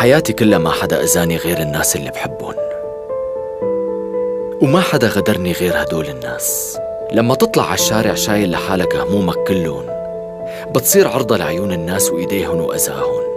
حياتي كلها ما حدا أذاني غير الناس اللي بحبهم وما حدا غدرني غير هدول الناس. لما تطلع على الشارع شايل لحالك همومك كلهم بتصير عرضة لعيون الناس وإيديهم وأذاهم